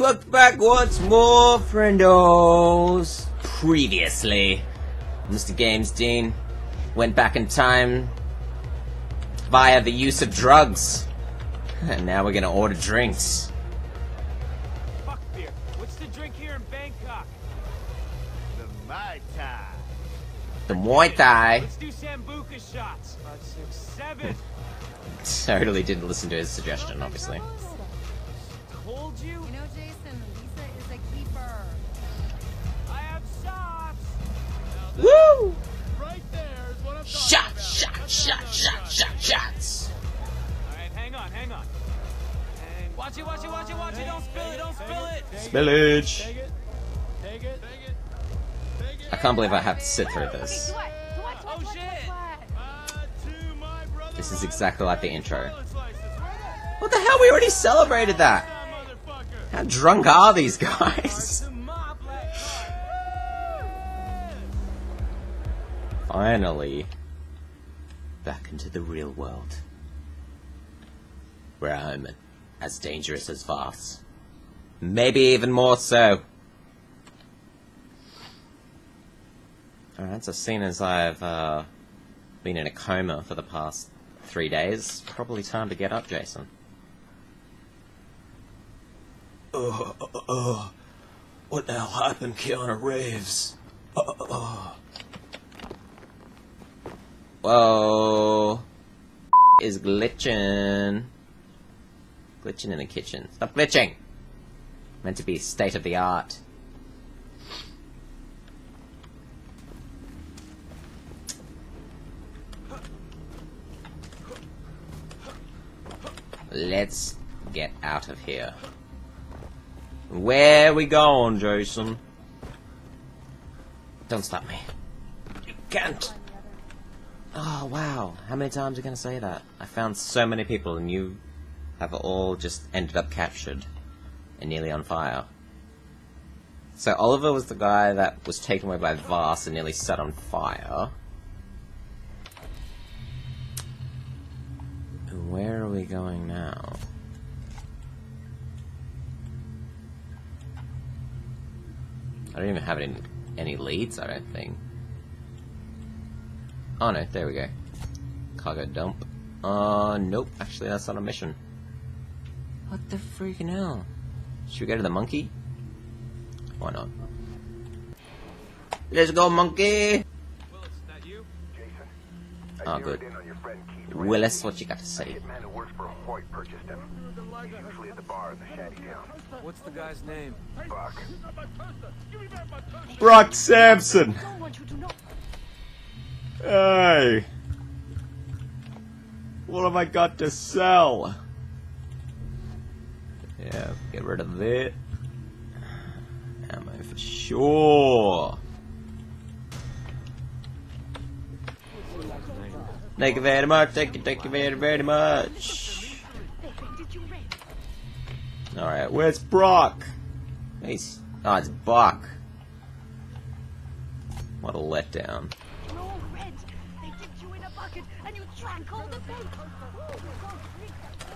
Look back once more, friendos. Previously, Mr. Games Dean went back in time via the use of drugs. And now we're gonna order drinks. Fuck beer. What's the drink here in Bangkok? The Mai Tai. The Muay Thai Let's do Sambuca shots. Five, six, seven. totally didn't listen to his suggestion, obviously. Told you. Woo! Right there is what I'm talking Shot, about. shot, shot, shot, shot, shots. All right, hang on, hang on. Hang. Watch it, watch it, watch it, watch it. Don't spill it, don't spill it. Spillage. Take it. Take it. Take it. I can't believe I have to sit through this. What? What? Oh, What? What? shit. What? To. This is exactly like the intro. Rolling slices. Where What the hell? We already celebrated that. How drunk are these guys? Finally, back into the real world. Where I'm as dangerous as Vaas. Maybe even more so. Alright, so seeing as I've uh, been in a coma for the past three days, probably time to get up, Jason. Uh, uh, uh, what the hell happened, Keanu Reeves? Uh, uh, uh. Whoa. Is glitching. Glitching in the kitchen. Stop glitching! Meant to be state of the art. Let's get out of here. Where we going, Jason? Don't stop me. You can't. Oh wow, how many times are you gonna say that? I found so many people and you have all just ended up captured and nearly on fire. So Oliver was the guy that was taken away by Vaas and nearly set on fire. Where are we going now? I don't even have any, any leads, I don't think. Oh no, there we go. Cargo dump. Uh, nope, actually that's not a mission. What the freaking hell? Should we go to the monkey? Why not? Let's go, monkey! Willis, that you? Jason, Oh, I good. in on your friend Keith Willis, Ray. what you got to say? hitman who works for Hoyt purchased him. He's usually at the bar in the shanty town. What's the guy's name? Buck. Brock Sampson! Hey! What have I got to sell? Yeah, get rid of it. Ammo for sure. Thank you very much, thank you, thank you very, very much. Alright, where's Brock? He's. Oh, it's Buck. What a letdown.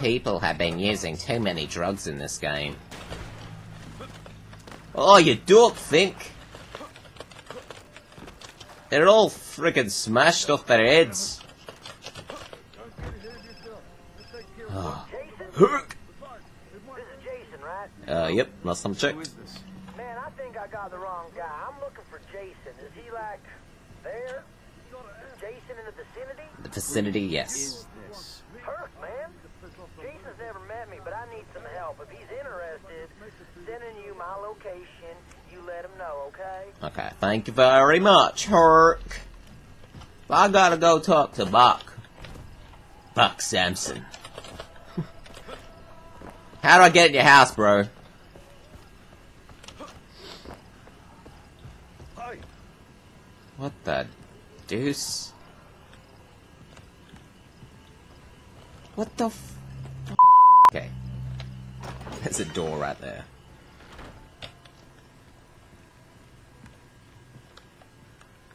People have been using too many drugs in this game. Oh, you don't think? They're all friggin' smashed off their heads. Oh. Hook. This is Jason, right? Uh, yep, last time checked. Man, I think I got the wrong guy. I'm looking for Jason. Is he like there? Jason in the vicinity? The vicinity, yes. Is? Perk, man. Jason's never met me, but I need some help. If he's interested, sending you my location. You let him know, okay? Okay, thank you very much, Hurk. I gotta go talk to Buck. Buck Sampson. How do I get in your house, bro? What the deuce? What the f- Okay. There's a door right there.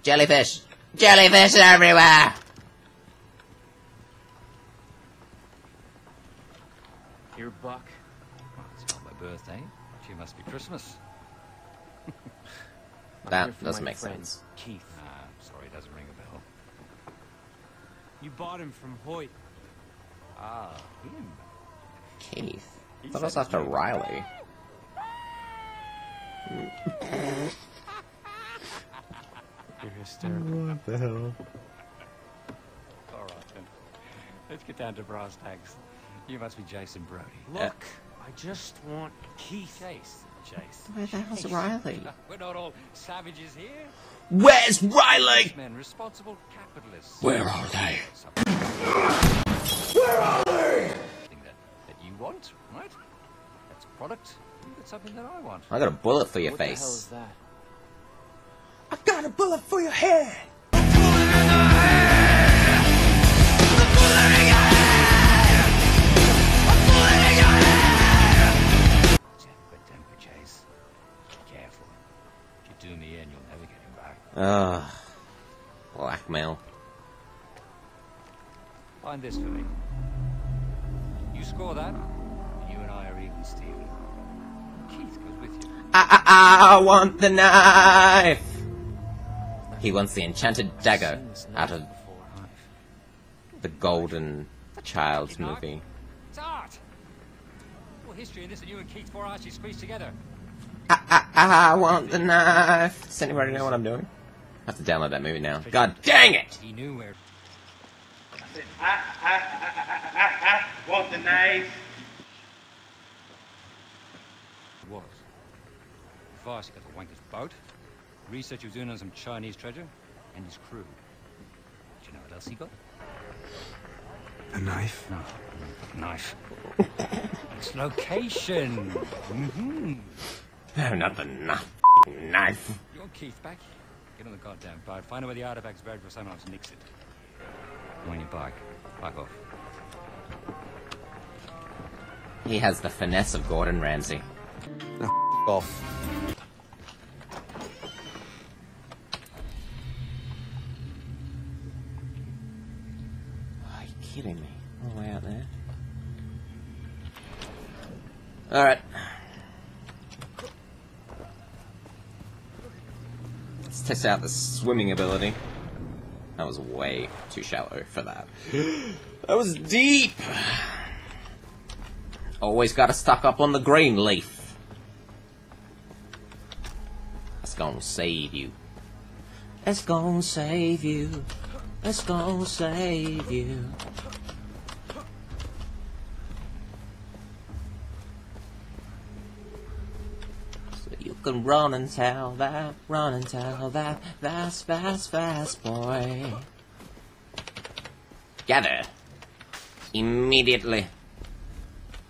Jellyfish! Jellyfish everywhere! Here, Buck. It's not my birthday. Gee, must be Christmas. That doesn't make friend, sense. Keith. Ah, sorry, it doesn't ring a bell. You bought him from Hoyt. Ah, him. Keith. He I thought it was said after. Riley. You're hysterical. What the hell? All right, then. Let's get down to brass tacks. You must be Jason Brody. Look, I just want Keith. Chase. Chase. Where the hell's Riley? We're not all savages here. Where's Riley? Men, responsible capitalists. Where are they? Where are they? Something that, that you want, right? That's a product. You've got something that I want. I got a bullet for your What the hell is face. that? I got a bullet for your head. Temper, temper, Find this for me. You score that, and you and I are even, Steven. Keith goes with you. I, I, I want the knife. He wants the enchanted dagger out of the Golden Child's movie. It's art! Well, history in this and you and Keith four arches squeezed together. I, I, I want the knife. Does anybody know what I'm doing? I have to download that movie now. God dang it! He knew where. I, I, I, I, I, I want the knife. it was. First, got the wanker's boat. Research he was doing on some Chinese treasure. And his crew. Do you know what else he got? The knife? No, not knife. it's location. Mm -hmm. No, not the knife. Knife. You want Keith back? Get on the goddamn boat. Find out where the artifact's buried before someone else nicks it. I'm on your bike. Bike off. He has the finesse of Gordon Ramsay. Off. Are you kidding me? All the way out there. Alright. Let's test out the swimming ability. That was way too shallow for that. That was deep! Always gotta stock up on the green leaf. That's gonna save you. That's gonna save you. That's gonna save you. Can run and tell that, run and tell that, fast, fast, fast, boy. Gather. Immediately.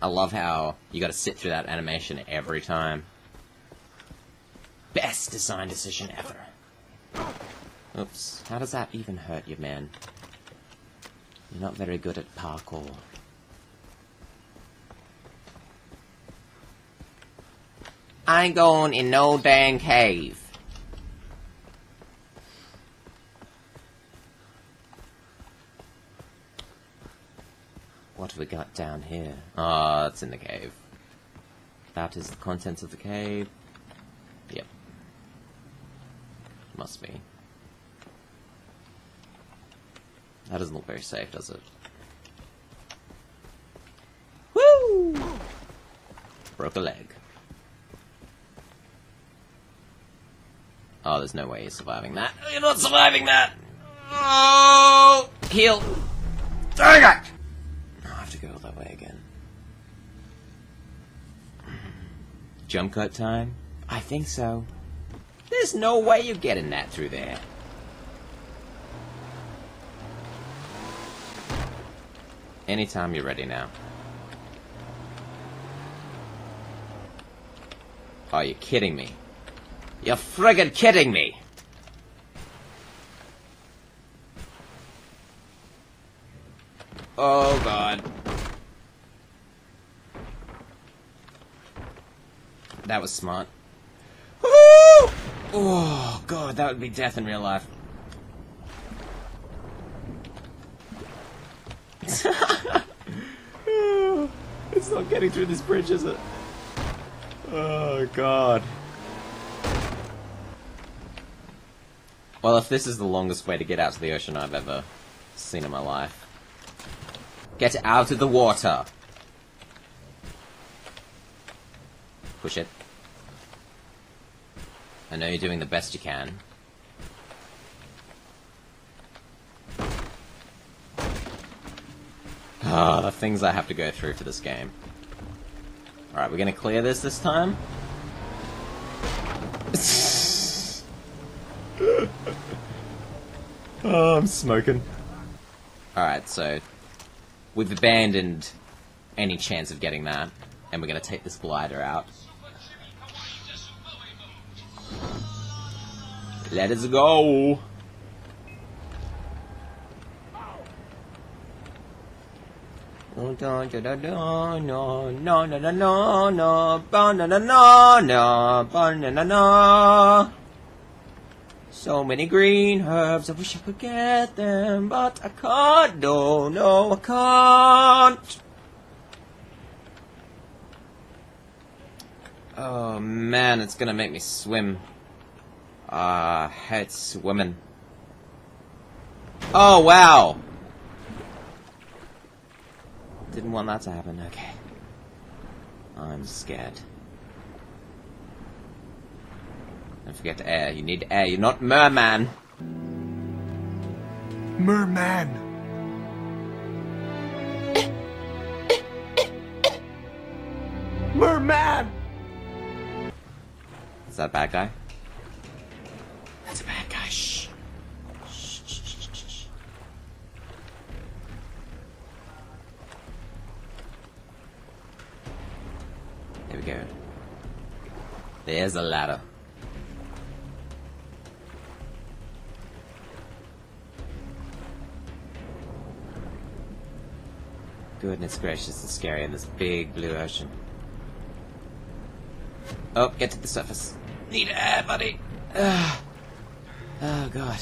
I love how you gotta sit through that animation every time. Best design decision ever. Oops. How does that even hurt you, man? You're not very good at parkour. I ain't going in no dang cave. What have we got down here? Ah, it's in the cave. That is the contents of the cave. Yep. Must be. That doesn't look very safe, does it? Woo! Broke a leg. Oh, there's no way you're surviving that. Oh, you're not surviving that! Oh! Heal! Dang it! I have to go that way again. Jump cut time? I think so. There's no way you're getting that through there. Anytime you're ready now. Are you kidding me? You're friggin' kidding me! Oh god. That was smart. Woo! Oh god, that would be death in real life. it's not getting through this bridge, is it? Oh god. Well, if this is the longest way to get out to the ocean I've ever seen in my life. Get out of the water! Push it. I know you're doing the best you can. Ah, the things I have to go through for this game. Alright, we're gonna clear this this time. Oh, I'm smoking. Alright, so we've abandoned any chance of getting that, and we're gonna take this glider out. Let us go! No, no, no, no, no, no, no, no, no, no, ba, na, na, na, na, ba, na, na, na. So many green herbs, I wish I could get them, but I can't, no, no, I can't. Oh man, it's gonna make me swim. Ah, I hate swimming. Oh wow! Didn't want that to happen, okay. I'm scared. Don't forget air. You need air. You're not merman. Merman! Merman! Is that a bad guy? That's a bad guy. Shh. Shh, shh, shh, shh, shh. There we go. There's a ladder. Goodness gracious, it's scary in this big blue ocean. Oh, get to the surface. Need air, buddy. Ugh. Oh, God.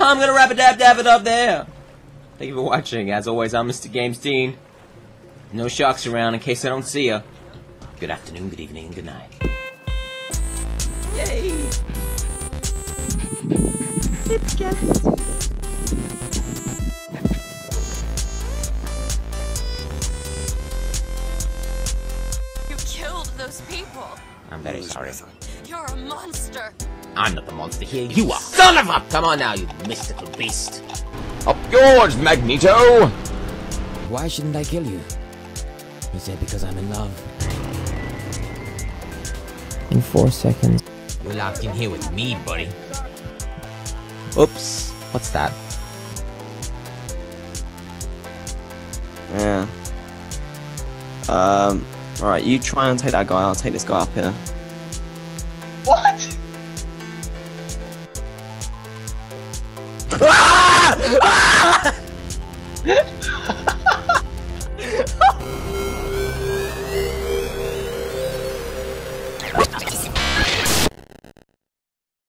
I'm gonna wrap it dab dab it up there. Thank you for watching. As always, I'm Mr. Games Dean. No sharks around in case I don't see ya. Good afternoon, good evening, and good night. Yay! You those people. I'm very sorry. You're a monster. I'm not the monster here, you are. Son of a! Come on now, you mystical beast. Up yours, Magneto! Why shouldn't I kill you? He said because I'm in love. In four seconds. You're locked in here with me, buddy. Oops. What's that? Yeah. Um. Alright, you try and take that guy, I'll take this guy up here.